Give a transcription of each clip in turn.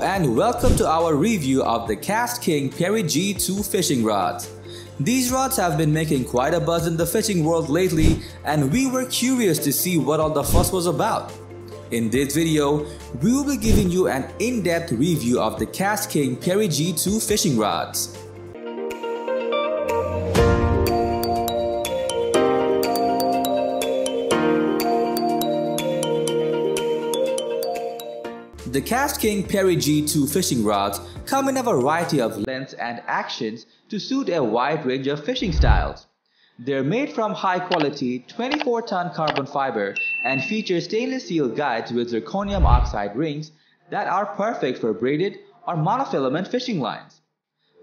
And welcome to our review of the KastKing Perigee II fishing rods. These rods have been making quite a buzz in the fishing world lately and we were curious to see what all the fuss was about. In this video, we will be giving you an in-depth review of the KastKing Perigee II fishing rods. The KastKing Perigee II fishing rods come in a variety of lengths and actions to suit a wide range of fishing styles. They're made from high quality 24 ton carbon fiber and feature stainless steel guides with zirconium oxide rings that are perfect for braided or monofilament fishing lines.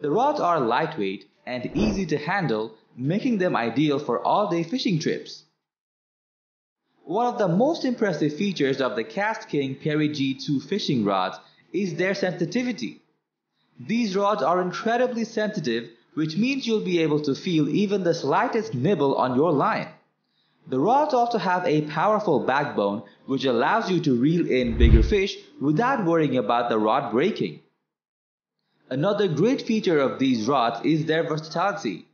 The rods are lightweight and easy to handle, making them ideal for all day fishing trips. One of the most impressive features of the KastKing Perigee II fishing rods is their sensitivity. These rods are incredibly sensitive which means you'll be able to feel even the slightest nibble on your line. The rods also have a powerful backbone which allows you to reel in bigger fish without worrying about the rod breaking. Another great feature of these rods is their versatility.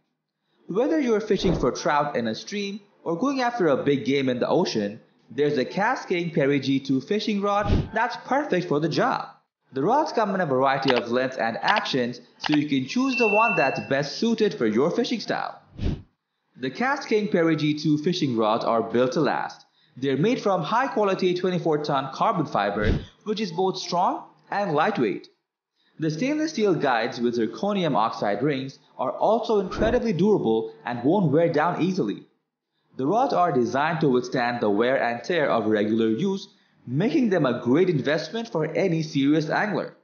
Whether you're fishing for trout in a stream or going after a big game in the ocean, there's a KastKing Perigee II fishing rod that's perfect for the job. The rods come in a variety of lengths and actions, so you can choose the one that's best suited for your fishing style. The King Perigee II fishing rods are built to last. They're made from high quality 24 ton carbon fiber, which is both strong and lightweight. The stainless steel guides with zirconium oxide rings are also incredibly durable and won't wear down easily. The rods are designed to withstand the wear and tear of regular use, making them a great investment for any serious angler.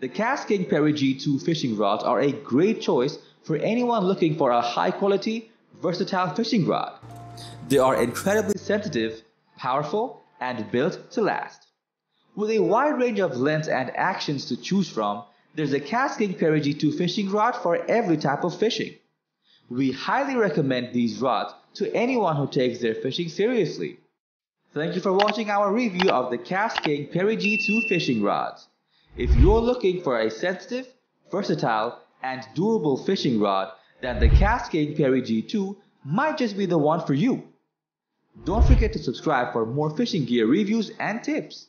The KastKing Perigee II fishing rods are a great choice for anyone looking for a high quality, versatile fishing rod. They are incredibly sensitive, powerful, and built to last. With a wide range of lengths and actions to choose from, there's a KastKing Perigee II fishing rod for every type of fishing. We highly recommend these rods to anyone who takes their fishing seriously. Thank you for watching our review of the KastKing Perigee II fishing rods. If you're looking for a sensitive, versatile, and durable fishing rod, then the King Perigee II might just be the one for you. Don't forget to subscribe for more fishing gear reviews and tips.